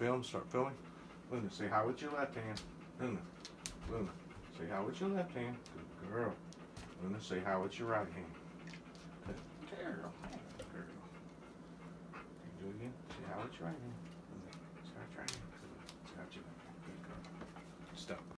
film, start filming. Luna, say hi with your left hand. Luna, Luna, say hi with your left hand. Good girl. Luna, say hi with your right hand. Good girl. Good girl. Can you do it again? Say hi with your right hand. Luna, say hi with your right hand. Good. Say hi with your left hand. Good girl. Stop.